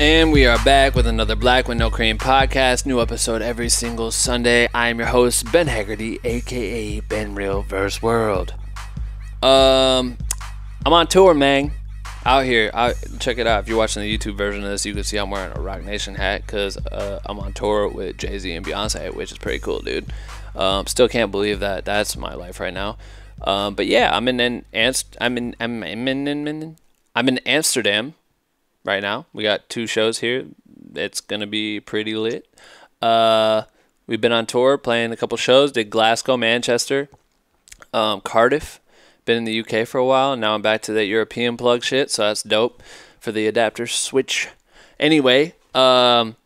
And we are back with another Black with No Cream podcast. New episode every single Sunday. I am your host, Ben Hagarty, aka Ben Real Verse World. Um, I'm on tour, man. Out here, I, check it out. If you're watching the YouTube version of this, you can see I'm wearing a Roc Nation hat because uh, I'm on tour with Jay Z and Beyonce, which is pretty cool, dude. Um, still can't believe that that's my life right now. Um, but yeah, I'm in, in I'm in I'm in, in, in I'm in Amsterdam right now. We got two shows here. It's gonna be pretty lit. Uh, we've been on tour, playing a couple shows. Did Glasgow, Manchester, um, Cardiff. Been in the UK for a while, and now I'm back to that European plug shit. So that's dope for the adapter switch. Anyway, um,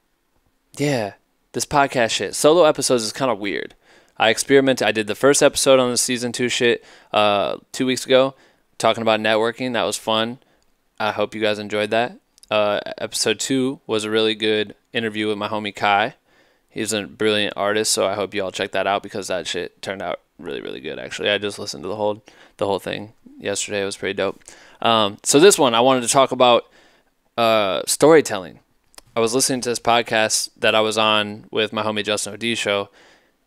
yeah, this podcast shit. Solo episodes is kind of weird. I experimented. I did the first episode on the season two shit uh, two weeks ago, talking about networking. That was fun. I hope you guys enjoyed that. Uh, episode two was a really good interview with my homie Kai. He's a brilliant artist, so I hope you all check that out because that shit turned out really, really good. Actually, I just listened to the whole the whole thing yesterday. It was pretty dope. Um, so this one, I wanted to talk about uh, storytelling. I was listening to this podcast that I was on with my homie Justin Odisho.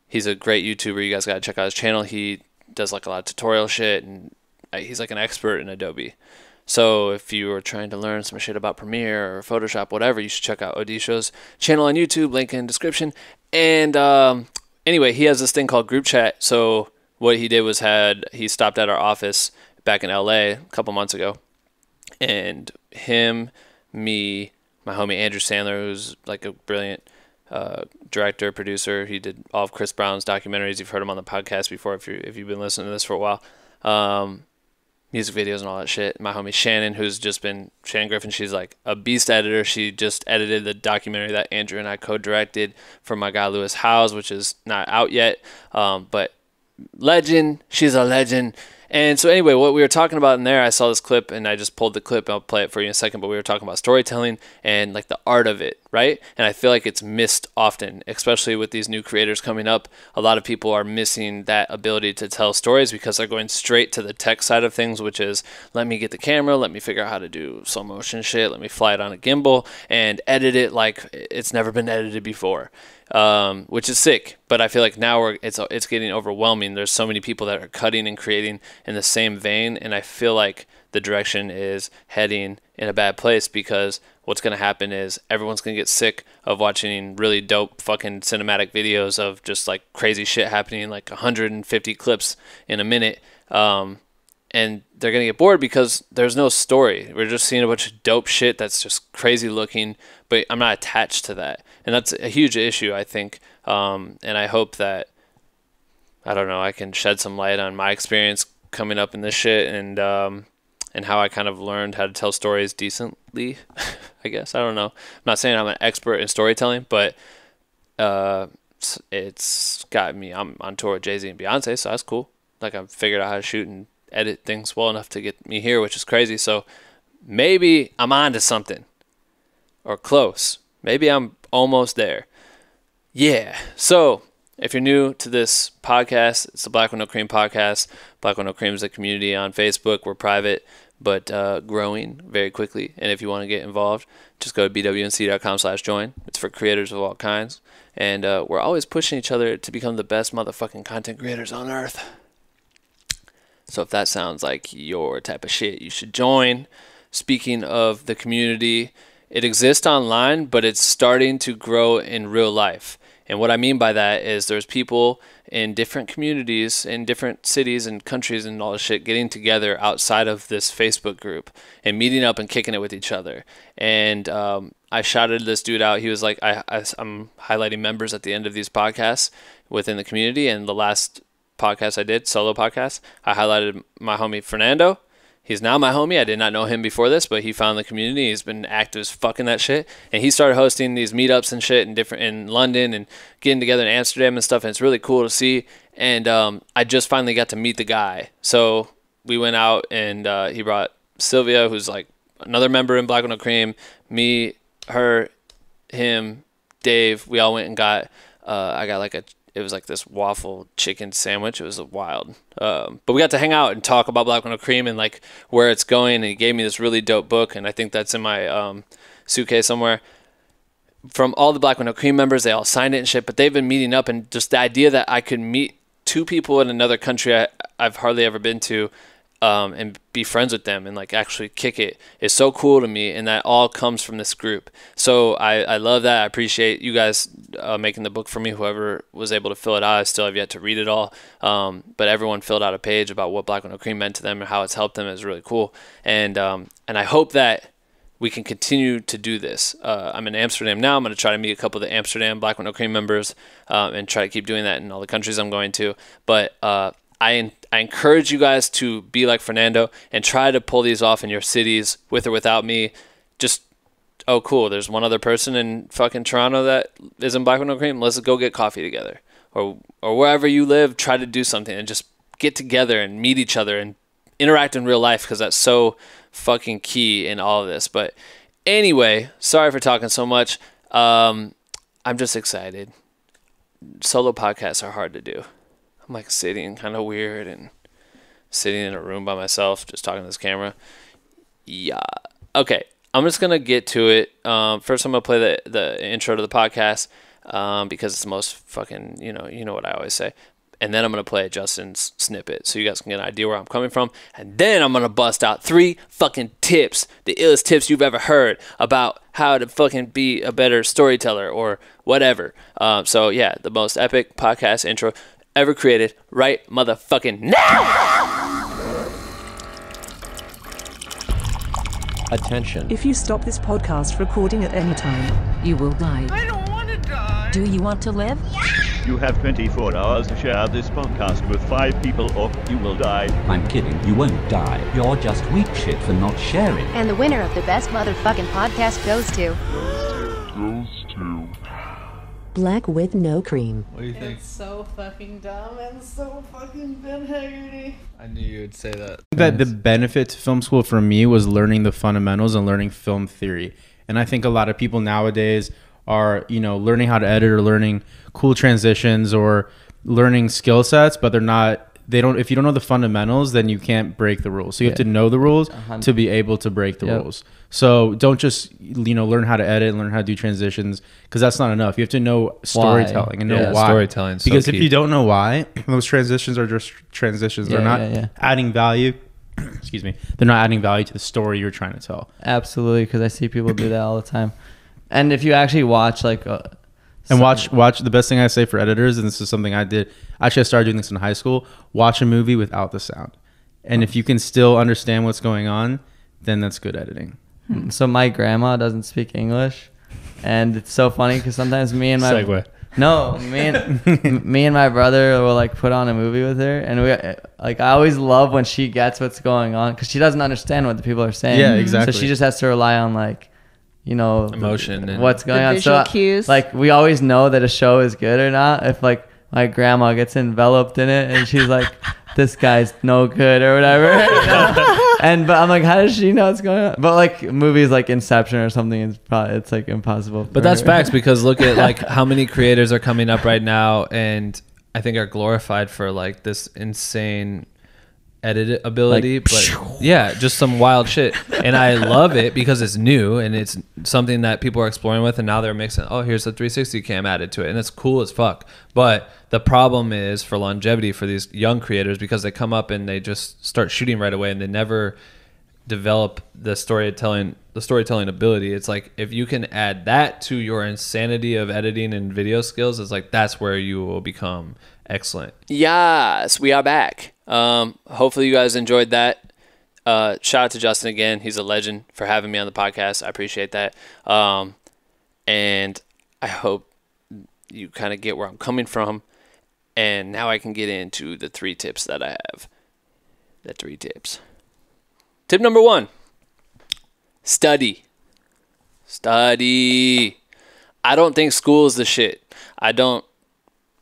He's a great YouTuber. You guys gotta check out his channel. He does like a lot of tutorial shit, and uh, he's like an expert in Adobe. So if you are trying to learn some shit about Premiere or Photoshop, whatever, you should check out Odisho's channel on YouTube, link in description. And um, anyway, he has this thing called group chat. So what he did was had he stopped at our office back in LA a couple months ago, and him, me, my homie Andrew Sandler, who's like a brilliant uh, director, producer. He did all of Chris Brown's documentaries. You've heard him on the podcast before if you if you've been listening to this for a while. Um, music videos and all that shit. My homie Shannon, who's just been Shannon Griffin, she's like a beast editor. She just edited the documentary that Andrew and I co-directed for my guy Lewis Howes, which is not out yet. Um, but legend, she's a legend. And so anyway, what we were talking about in there, I saw this clip and I just pulled the clip. I'll play it for you in a second. But we were talking about storytelling and like the art of it, right? And I feel like it's missed often, especially with these new creators coming up. A lot of people are missing that ability to tell stories because they're going straight to the tech side of things, which is let me get the camera, let me figure out how to do slow motion shit, let me fly it on a gimbal and edit it like it's never been edited before um, which is sick. But I feel like now we're it's it's getting overwhelming. There's so many people that are cutting and creating in the same vein, and I feel like the direction is heading in a bad place because what's going to happen is everyone's going to get sick of watching really dope fucking cinematic videos of just like crazy shit happening, like 150 clips in a minute. Um, and they're gonna get bored because there's no story. We're just seeing a bunch of dope shit that's just crazy looking, but I'm not attached to that, and that's a huge issue, I think. Um, and I hope that I don't know, I can shed some light on my experience coming up in this shit and um, and how I kind of learned how to tell stories decently. I guess I don't know. I'm not saying I'm an expert in storytelling, but uh, it's got me. I'm on tour with Jay Z and Beyonce, so that's cool. Like I've figured out how to shoot and edit things well enough to get me here, which is crazy. So maybe I'm on to something or close. Maybe I'm almost there. Yeah. So if you're new to this podcast, it's the Black No Cream podcast. Black No Cream is a community on Facebook. We're private, but uh, growing very quickly. And if you want to get involved, just go to bwnc.com slash join. It's for creators of all kinds. And uh, we're always pushing each other to become the best motherfucking content creators on earth. So if that sounds like your type of shit, you should join. Speaking of the community, it exists online, but it's starting to grow in real life. And what I mean by that is there's people in different communities, in different cities and countries and all this shit getting together outside of this Facebook group and meeting up and kicking it with each other. And um, I shouted this dude out. He was like, I, I, I'm highlighting members at the end of these podcasts within the community. And the last podcast I did, solo podcast, I highlighted my homie Fernando. He's now my homie. I did not know him before this, but he found the community. He's been active as fucking that shit. And he started hosting these meetups and shit in different in London and getting together in Amsterdam and stuff. And it's really cool to see. And um, I just finally got to meet the guy. So we went out and uh, he brought Sylvia, who's like another member in Black No Cream, me, her, him, Dave. We all went and got. Uh, I got like a it was like this waffle chicken sandwich. It was wild. Um, but we got to hang out and talk about Black With No Cream and like where it's going. And he gave me this really dope book, and I think that's in my um, suitcase somewhere. From all the Black With No Cream members, they all signed it and shit. But they've been meeting up, and just the idea that I could meet two people in another country I, I've hardly ever been to, um, and be friends with them and like actually kick it. Is so cool to me and that all comes from this group. So i, I love that. I appreciate you guys uh, making the book for me. Whoever was able to fill it out i still have yet to read it all. Um, but everyone filled out a page about what black with no cream meant to them and how it's helped them. Is really cool. And um, and i hope that we can continue to do this. Uh, I'm in Amsterdam now. I'm going to try to meet a couple of the Amsterdam Black With No Cream members um, and try to keep doing that in all the countries I'm going to. But uh, I, I encourage you guys to be like Fernando and try to pull these off in your cities with or without me. Just, oh, cool. There's one other person in fucking Toronto that is in Black With No Cream. Let's go get coffee together. Or, or wherever you live, try to do something and just get together and meet each other and interact in real life because that's so fucking key in all of this. But anyway, sorry for talking so much. Um, I'm just excited. Solo podcasts are hard to do. I'm like sitting kind of weird and sitting in a room by myself, just talking to this camera. Yeah. Okay. I'm just gonna get to it. Um, first, I'm gonna play the the intro to the podcast um, because it's the most fucking you know you know what I always say and then I'm gonna play Justin's snippet so you guys can get an idea where I'm coming from, and then I'm gonna bust out three fucking tips, the illest tips you've ever heard about how to fucking be a better storyteller or whatever. Um, so yeah, the most epic podcast intro ever created, right motherfucking now. Attention. If you stop this podcast recording at any time, You will die. I don't want to die. Do you want to live? You have 24 hours to share this podcast with five people or you will die. I'm kidding. You won't die. You're just weak shit for not sharing. And the winner of the best motherfucking podcast goes to. Black with no cream. What do you think? So fucking dumb and so fucking Ben Hagarty. I knew you would say that. that the benefit to film school for me was learning the fundamentals and learning film theory. And I think a lot of people nowadays are, you know, learning how to edit or learning cool transitions or learning skill sets, but they're not they don't if you don't know the fundamentals, then you can't break the rules. So you have to know the rules to be able to break the Yep. rules. So don't just you know learn how to edit and learn how to do transitions because that's not enough. You have to know storytelling and know Yeah, why. storytelling's so because if you don't know why, those transitions are just transitions. They're not yeah, yeah. adding value. Excuse me. They're not adding value to the story you're trying to tell. Absolutely, because I see people do that all the time. And if you actually watch like uh, And some- watch watch the best thing I say for editors, and this is something I did. Actually, I started doing this in high school. Watch a movie without the sound, and if you can still understand what's going on, then that's good editing. Hmm. So my grandma doesn't speak English, and it's so funny because sometimes me and my Segue. no me and me and my brother will like put on a movie with her, and we like I always love when she gets what's going on because she doesn't understand what the people are saying. Yeah, exactly. So she just has to rely on like. You know the- Emotion and- what's going The on. visual so cues. like we always know that a show is good or not if like my grandma gets enveloped in it and she's like, "This guy's no good" or whatever. and but I'm like, how does she know what's going on? But like movies like Inception or something, it's probably it's like impossible. But that's her. facts because look at like how many creators are coming up right now and I think are glorified for like this insane edit ability Like, but yeah just some wild shit. And i love it because it's new and it's something that people are exploring with and now they're mixing oh here's the 360 cam added to it and it's cool as fuck. But the problem is for longevity for these young creators because they come up and they just start shooting right away and they never develop the storytelling the storytelling ability. It's like if you can add that to your insanity of editing and video skills it's like that's where you will become excellent. Yes, we are back. Um, hopefully you guys enjoyed that. Uh, shout out to Justin again. He's a legend for having me on the podcast. I appreciate that. Um, and I hope you kind of get where I'm coming from. And now I can get into the three tips that I have. The three tips. Tip number one study. Study. I don't think school is the shit. I don't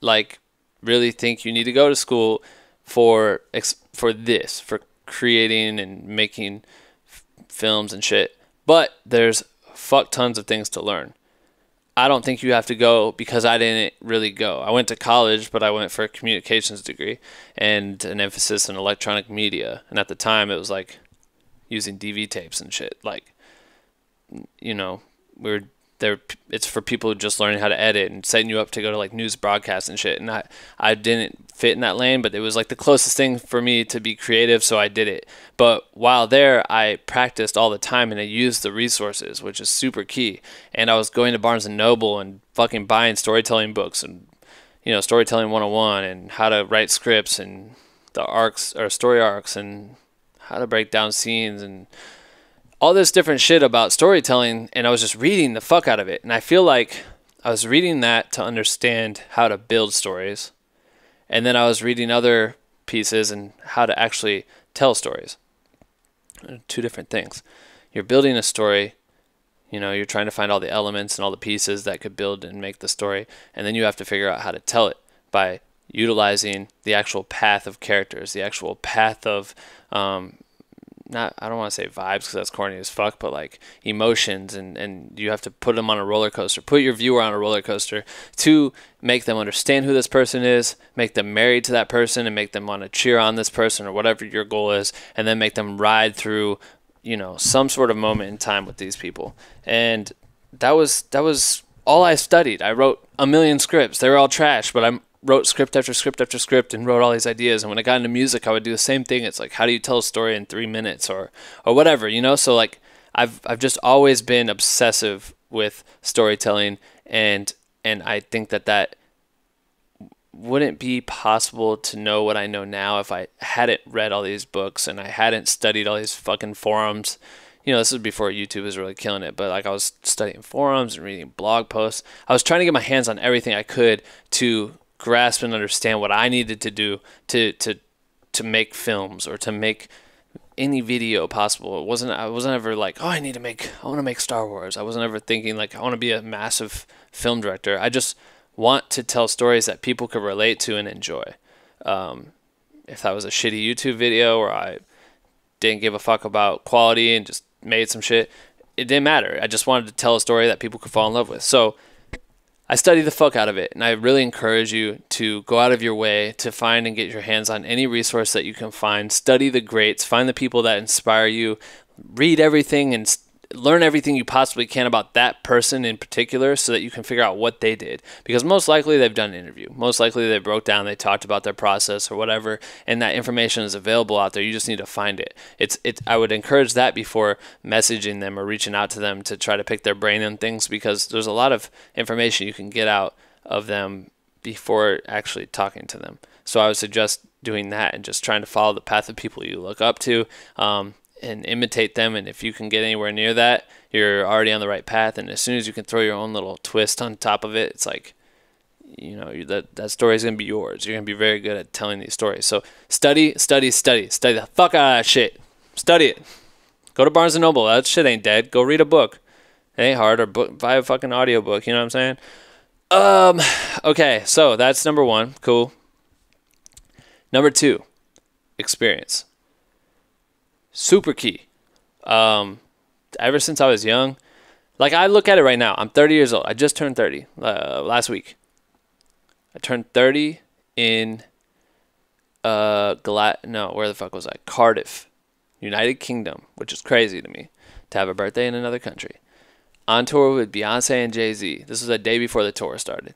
like really think you need to go to school for ex- for this for creating and making f- films and shit. But there's fuck tons of things to learn. I don't think you have to go because i didn't really go. I went to college but i went for a communications degree and an emphasis in electronic media. And at the time it was like using dv tapes and shit. Like you know we're there. It's for people just learning how to edit and setting you up to go to like news broadcasts and shit. And I I didn't fit in that lane, but it was like the closest thing for me to be creative, so I did it. But while there, I practiced all the time and I used the resources, which is super key. And I was going to Barnes and Noble and fucking buying storytelling books and you know storytelling 101 and how to write scripts and the arcs or story arcs and how to break down scenes and all this different shit about storytelling and I was just reading the fuck out of it. And I feel like I was reading that to understand how to build stories. And then I was reading other pieces and how to actually tell stories. Two different things. You're building a story, you know, you're trying to find all the elements and all the pieces that could build and make the story, and then you have to figure out how to tell it by utilizing the actual path of characters, the actual path of um, not I don't want to say vibes because that's corny as fuck, but like emotions and and you have to put them on a roller coaster, put your viewer on a roller coaster to make them understand who this person is, make them married to that person, and make them want to cheer on this person or whatever your goal is, and then make them ride through you know some sort of moment in time with these people and that was that was all I studied. I wrote a million scripts. They were all trash, but I wrote script after script after script and wrote all these ideas. And when I got into music, I would do the same thing. It's like, how do you tell a story in three minutes or or whatever, you know? So like, I've I've just always been obsessive with storytelling, and and I think that that wouldn't be possible to know what I know now if I hadn't read all these books and I hadn't studied all these fucking forums you know, this was before YouTube was really killing it, but like I was studying forums and reading blog posts. I was trying to get my hands on everything I could to grasp and understand what I needed to do to to to make films or to make any video possible. It wasn't I wasn't ever like, oh, I need to make I want to make Star Wars. I wasn't ever thinking like I want to be a massive film director. I just want to tell stories that people could relate to and enjoy. Um, if that was a shitty YouTube video or I didn't give a fuck about quality and just made some shit. It didn't matter. I just wanted to tell a story that people could fall in love with. So I study the fuck out of it, and I really encourage you to go out of your way to find and get your hands on any resource that you can find. Study the greats, find the people that inspire you, read everything and learn everything you possibly can about that person in particular so that you can figure out what they did. Because most likely they've done an interview. Most likely they broke down they talked about their process or whatever and that information is available out there. You just need to find it. It's it i would encourage that before messaging them or reaching out to them to try to pick their brain on things because there's a lot of information you can get out of them before actually talking to them. So i would suggest doing that and just trying to follow the path of people you look up to. Um, and imitate them. And if you can get anywhere near that, you're already on the right path. And as soon as you can throw your own little twist on top of it, it's like, you know, that that story is gonna be yours. You're gonna be very good at telling these stories. So study, study, study, study the fuck out of that shit. Study it. Go to Barnes and Noble. That shit ain't dead. Go read a book. It ain't hard. Or book, buy a fucking audiobook. You know what I'm saying? Um. Okay. So that's number one. Cool. Number two, experience super key. Um, ever since I was young, like I look at it right now, I'm 30 years old. I just turned 30 uh, last week. I turned 30 in uh Gla- no, where the fuck was I? Cardiff, United Kingdom, which is crazy to me to have a birthday in another country. On tour with Beyonce and Jay Z. This was a day before the tour started.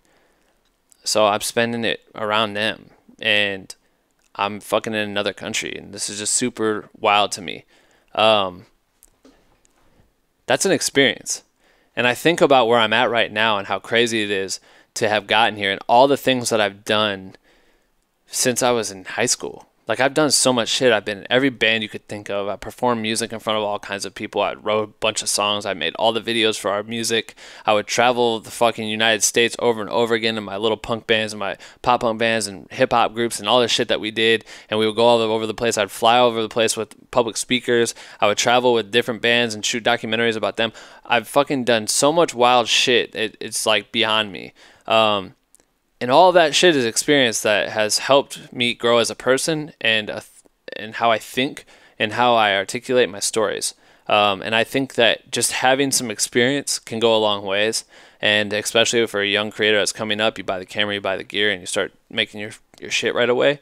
So I'm spending it around them. And I'm fucking in another country, and this is just super wild to me. Um, that's an experience. And I think about where I'm at right now and how crazy it is to have gotten here and all the things that I've done since I was in high school. Like I've done so much shit. I've been in every band you could think of. I performed music in front of all kinds of people. I wrote a bunch of songs. I made all the videos for our music. I would travel the fucking United States over and over again in my little punk bands and my pop punk bands and hip hop groups and all this shit that we did. And we would go all over the place. I'd fly over the place with public speakers. I would travel with different bands and shoot documentaries about them. I've fucking done so much wild shit. It, it's like beyond me. Um, and all that shit is experience that has helped me grow as a person and uh, and how I think and how I articulate my stories. Um, and I think that just having some experience can go a long ways. And especially for a young creator that's coming up, you buy the camera, you buy the gear, and you start making your your shit right away.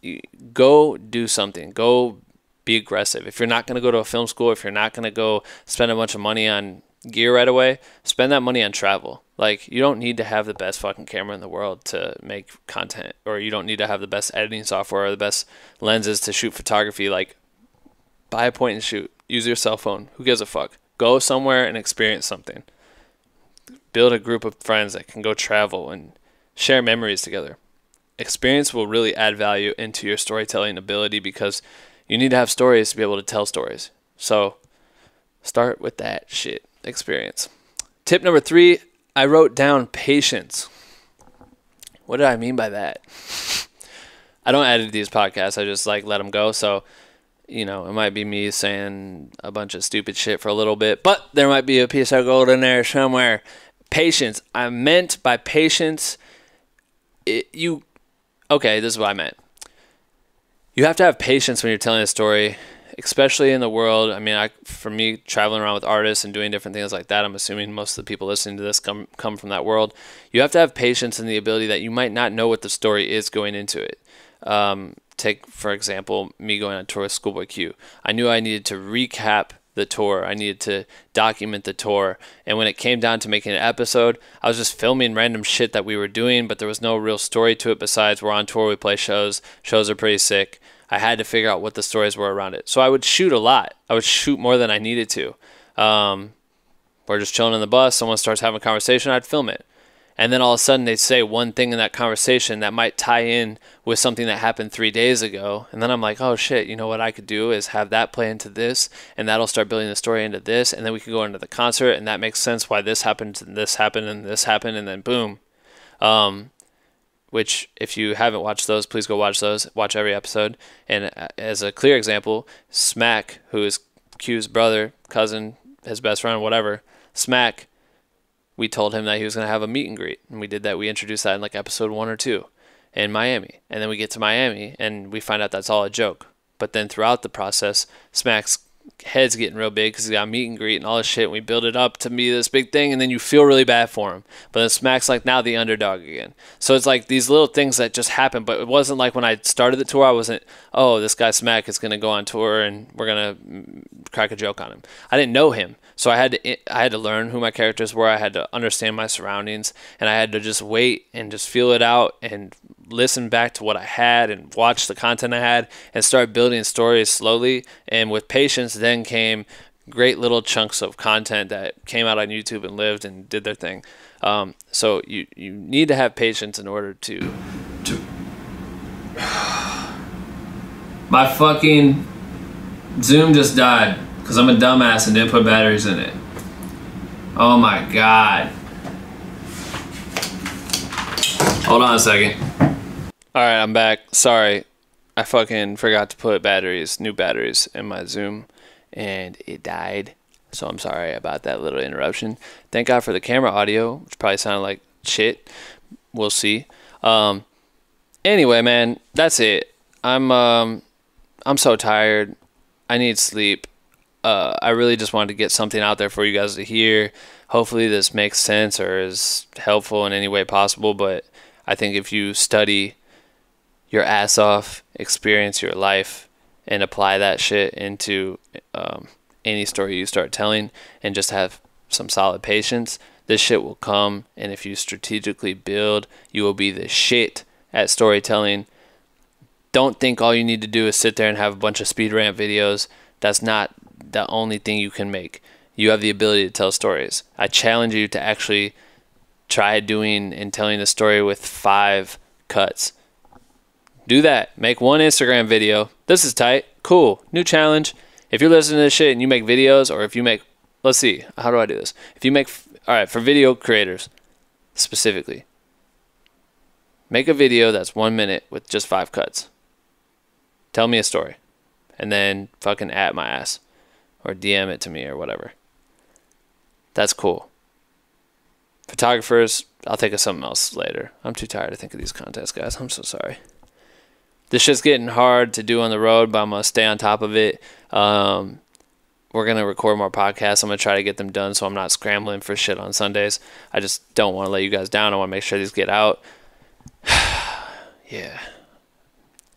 You go do something. Go be aggressive. If you're not going to go to a film school, if you're not going to go spend a bunch of money on gear right away, spend that money on travel. Like you don't need to have the best fucking camera in the world to make content, or you don't need to have the best editing software or the best lenses to shoot photography. Like buy a point and shoot. Use your cell phone. Who gives a fuck? Go somewhere and experience something. Build a group of friends that can go travel and share memories together. Experience will really add value into your storytelling ability because you need to have stories to be able to tell stories. So start with that shit experience. Tip number three I wrote down patience. What did I mean by that? I don't edit these podcasts, I just like let them go. So, you know, it might be me saying a bunch of stupid shit for a little bit, but there might be a piece of gold in there somewhere. Patience. I meant by patience, it, you, okay, this is what I meant. You have to have patience when you're telling a story especially in the world. I mean, I for me traveling around with artists and doing different things like that, I'm assuming most of the people listening to this come come from that world. You have to have patience and the ability that you might not know what the story is going into it. Um, take for example me going on tour with Schoolboy Q. I knew I needed to recap the tour. I needed to document the tour. And when it came down to making an episode, I was just filming random shit that we were doing, but there was no real story to it besides we're on tour, we play shows. Shows are pretty sick. I had to figure out what the stories were around it. So I would shoot a lot. I would shoot more than I needed to. Um, we're just chilling in the bus. Someone starts having a conversation. I'd film it. And then all of a sudden they'd say one thing in that conversation that might tie in with something that happened three days ago. And then I'm like, oh shit, you know what I could do is have that play into this and that'll start building the story into this. And then we can go into the concert and that makes sense why this happened and this happened and this happened. And then boom. Um, which if you haven't watched those, please go watch those. Watch every episode. And uh, as a clear example, Smack, who is Q's brother, cousin, his best friend, whatever, Smack, we told him that he was going to have a meet and greet. And we did that. We introduced that in like episode one or two in Miami. And then we get to Miami and we find out that's all a joke. But then throughout the process, Smack's head's getting real big because he got meet and greet and all this shit. And we build it up to be this big thing, and then you feel really bad for him. But then Smack's like now the underdog again. So it's like these little things that just happen. But it wasn't like when I started the tour, I wasn't, oh, this guy Smack is going to go on tour and we're going to mm, crack a joke on him. I didn't know him. So I had to I had to learn who my characters were. I had to understand my surroundings, and I had to just wait and just feel it out and listen back to what I had and watch the content I had and start building stories slowly. And with patience, then came great little chunks of content that came out on YouTube and lived and did their thing. Um, so you you need to have patience in order to to. My fucking Zoom just died because I'm a dumbass and didn't put batteries in it. Oh my god. Hold on a second. All right, I'm back. Sorry. I fucking forgot to put batteries, new batteries in my Zoom and it died. So I'm sorry about that little interruption. Thank God for the camera audio, which probably sounded like shit. We'll see. Um anyway, man, that's it. I'm um I'm so tired. I need sleep. Uh, I really just wanted to get something out there for you guys to hear. Hopefully, this makes sense or is helpful in any way possible. But I think if you study your ass off, experience your life, and apply that shit into um, any story you start telling, and just have some solid patience, this shit will come. And if you strategically build, you will be the shit at storytelling. Don't think all you need to do is sit there and have a bunch of speed ramp videos. That's not the only thing you can make. You have the ability to tell stories. I challenge you to actually try doing and telling a story with five cuts. Do that. Make one Instagram video. This is tight. Cool. New challenge. If you're listening to this shit and you make videos, or if you make, let's see, how do I do this? If you make, all right, for video creators specifically, make a video that's one minute with just five cuts. Tell me a story. And then fucking at my ass or DM it to me or whatever. That's cool. Photographers, I'll think of something else later. I'm too tired to think of these contests, guys. I'm so sorry. This shit's getting hard to do on the road, but I'm gonna stay on top of it. Um, we're gonna record more podcasts. I'm gonna try to get them done so I'm not scrambling for shit on Sundays. I just don't want to let you guys down. I want to make sure these get out. yeah.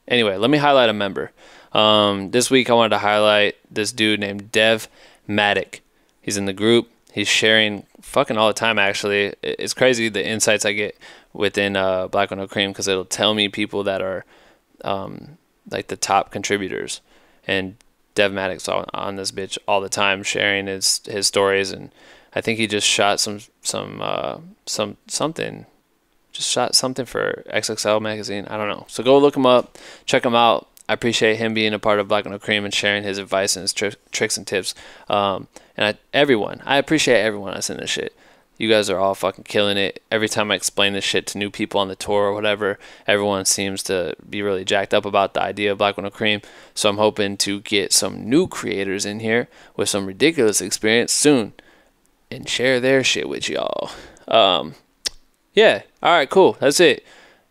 Anyway, let me highlight a member. Um, this week I wanted to highlight this dude named Dev Matic. He's in the group. he's sharing fucking all the time. Actually, it's crazy the insights I get within uh, Black No Cream because it'll tell me people that are um, like the top contributors, and Dev Matic's on, on this bitch all the time, sharing his his stories, and I think he just shot some some uh, some something, just shot something for XXL magazine. I don't know. So go look him up, check him out. I appreciate him being a part of Black No Cream and sharing his advice and his tri- tricks and tips. Um, and I, everyone, I appreciate everyone that's in this shit. You guys are all fucking killing it. Every time I explain this shit to new people on the tour or whatever, everyone seems to be really jacked up about the idea of Black No Cream. So I'm hoping to get some new creators in here with some ridiculous experience soon and share their shit with y'all. Um, yeah. All right. Cool. That's it.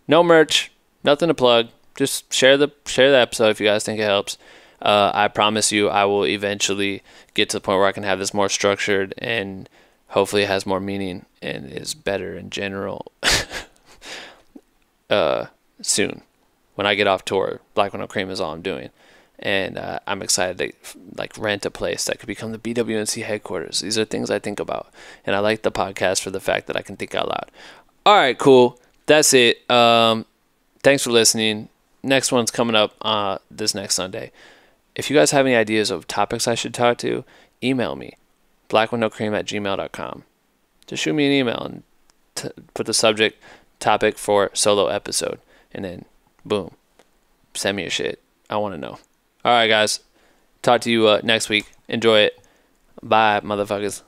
No merch. Nothing to plug. Just share the share the episode if you guys think it helps. Uh, I promise you, I will eventually get to the point where I can have this more structured and hopefully it has more meaning and is better in general. uh, soon, when I get off tour, Black With No Cream is all I'm doing, and uh, I'm excited to like rent a place that could become the BWNC headquarters. These are things I think about, and I like the podcast for the fact that I can think out loud. All right, cool. That's it. Um, thanks for listening. Next one's coming up uh, this next Sunday. If you guys have any ideas of topics I should talk to, email me blackwithnocream at gmail.com. Just shoot me an email and t- put the subject topic for solo episode, and then boom, send me your shit. I want to know. All right, guys. Talk to you uh, next week. Enjoy it. Bye, motherfuckers.